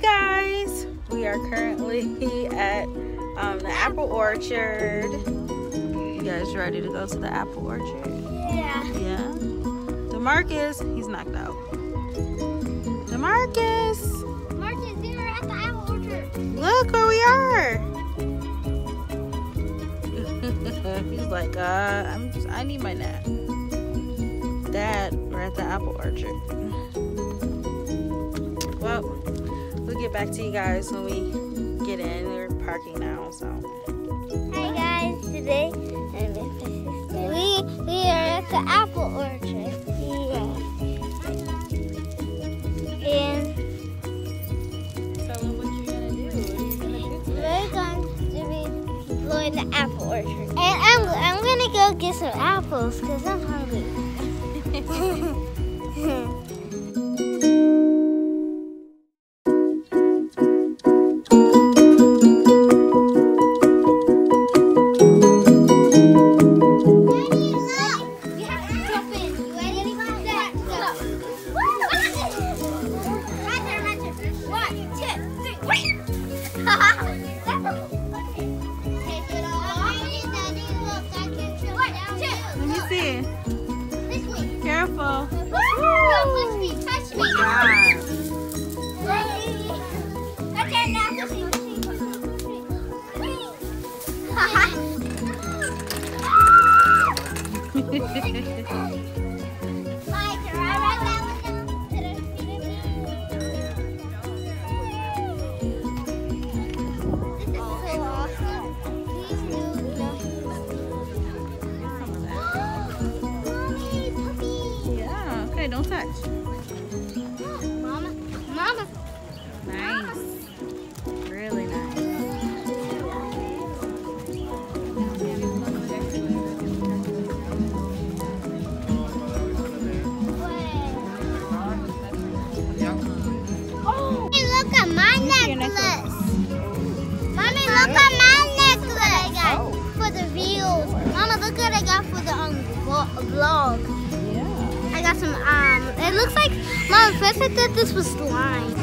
Hi guys! We are currently at um, the apple orchard. You guys ready to go to the apple orchard? Yeah. Yeah. Demarcus, he's knocked out. Demarcus! Marcus, we are at the apple orchard. Look where we are! he's like, uh, I'm just, I need my nap. Dad, we're at the apple orchard. Well, we'll get back to you guys when we get in. We're parking now, so. Hi guys, today we we are at the apple orchard. Yeah. And Tell what you're gonna do. What are you gonna do we're going to be exploring the apple orchard. And I'm I'm gonna go get some apples because I'm hungry. don't touch. Mama, mama. Nice. Really vlog. Yeah. I got some, um, it looks like, Mom, first I thought this was slime.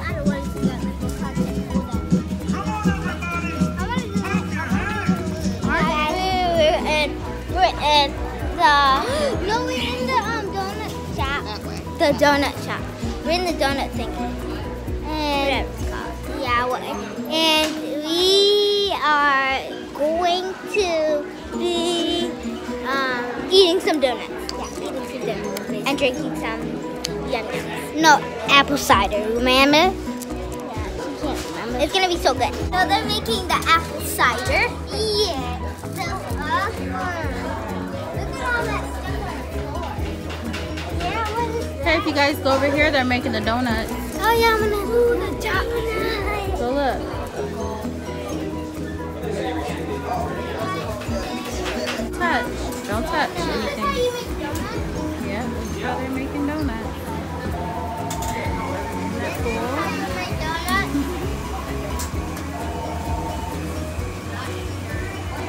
I don't want to do that. I want to do that. We're in, we're in the, no, we're in the um, donut shop. The donut shop. We're in the donut thing. And, yeah, what, and we are going to be um, eating some donuts. Yeah, eating some donuts. And drinking some yum. No, apple cider, remember? Yeah, she can't remember. It's gonna be so good. So they're making the apple cider. Yeah. So, uh, if you guys go over here, they're making the donuts. Oh yeah, I'm gonna ooh, the donut. So look. Touch. Don't touch anything. Yeah, this is how they're making donuts. Isn't that cool?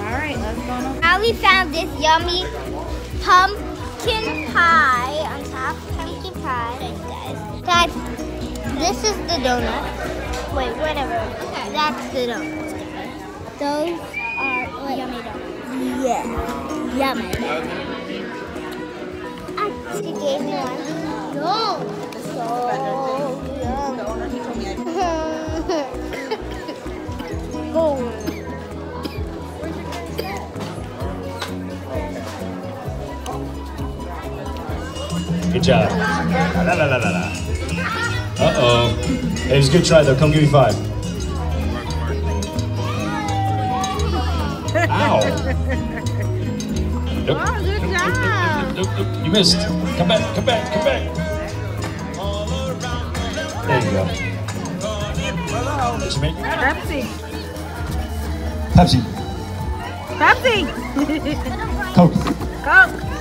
Alright, let's go on over. Now we found this yummy pumpkin pie on top. Pumpkin pie. Show you guys. Dad, this is the donut. Wait, whatever. Okay. That's the donut. Those are wait. yummy donuts. Yeah, yummy. Ah, She gave me one. No. So yummy. Go. Good job. La, la, la, la, la. Uh-oh. It was a good try, though. Come give me five. Ow. Nope. Oh, good job. Nope, nope. You missed. Come back, come back, come back. There you go. What'd you make? Pepsi. Pepsi. Pepsi. Coke. Coke.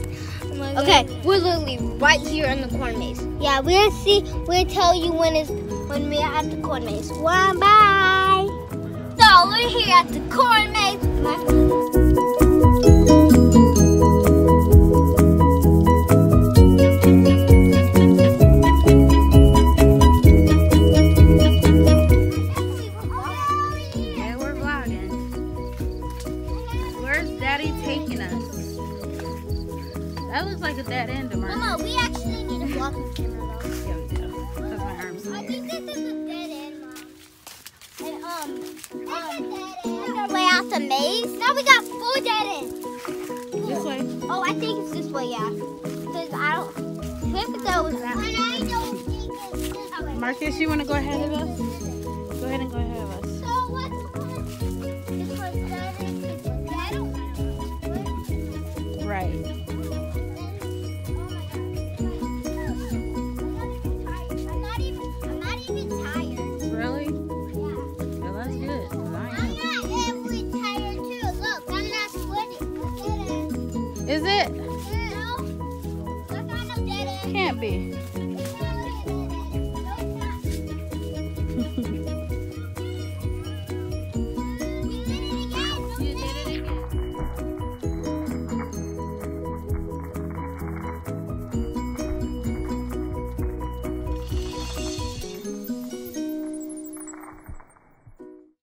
Oh okay, we're literally right here in the corn maze. Yeah, we'll see. We'll tell you when it's when we're at the corn maze. One bye. So we're here at the corn maze. Yeah, I think this is a dead end, Mom. And um, um, on our way out the maze. Now we got four dead ends. This way. Oh, I think it's this way, yeah. Because I don't. Whoever that was that. Marcus, you want to go ahead of us? Go ahead and go ahead Is it? No. Can't be.